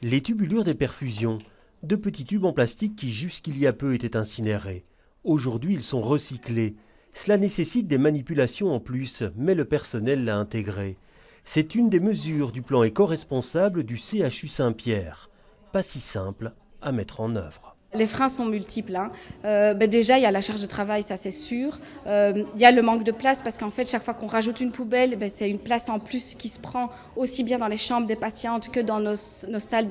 Les tubulures des perfusions, de petits tubes en plastique qui jusqu'il y a peu étaient incinérés. Aujourd'hui, ils sont recyclés. Cela nécessite des manipulations en plus, mais le personnel l'a intégré. C'est une des mesures du plan éco-responsable du CHU Saint-Pierre. Pas si simple à mettre en œuvre. Les freins sont multiples. Hein. Euh, ben déjà, il y a la charge de travail, ça c'est sûr. Euh, il y a le manque de place parce qu'en fait, chaque fois qu'on rajoute une poubelle, ben, c'est une place en plus qui se prend aussi bien dans les chambres des patientes que dans nos, salles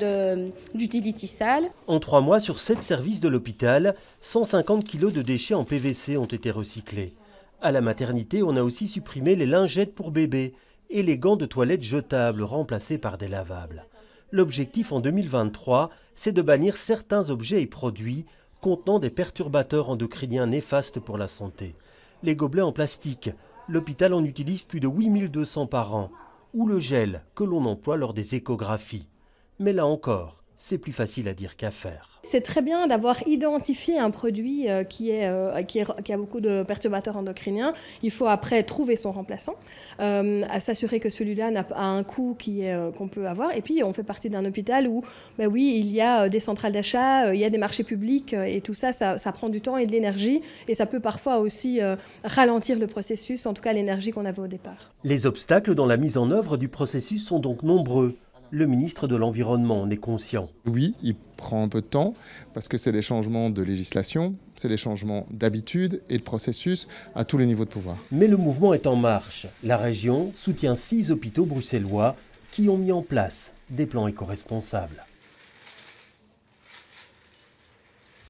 d'utility salle. En trois mois, sur sept services de l'hôpital, 150 kg de déchets en PVC ont été recyclés. À la maternité, on a aussi supprimé les lingettes pour bébés et les gants de toilette jetables remplacés par des lavables. L'objectif en 2023, c'est de bannir certains objets et produits contenant des perturbateurs endocriniens néfastes pour la santé. Les gobelets en plastique, l'hôpital en utilise plus de 8200 par an, ou le gel que l'on emploie lors des échographies. Mais là encore, c'est plus facile à dire qu'à faire. C'est très bien d'avoir identifié un produit euh, qui, est, euh, qui, qui, a beaucoup de perturbateurs endocriniens. Il faut après trouver son remplaçant, euh, à s'assurer que celui-là pas un coût qu'on peut avoir. Et puis, on fait partie d'un hôpital où, ben oui, il y a des centrales d'achat, il y a des marchés publics, et tout ça, ça, ça prend du temps et de l'énergie. Et ça peut parfois aussi ralentir le processus, en tout cas l'énergie qu'on avait au départ. Les obstacles dans la mise en œuvre du processus sont donc nombreux. Le ministre de l'Environnement en est conscient. Oui, il prend un peu de temps parce que c'est des changements de législation, c'est des changements d'habitude et de processus à tous les niveaux de pouvoir. Mais le mouvement est en marche. La région soutient six hôpitaux bruxellois qui ont mis en place des plans éco-responsables.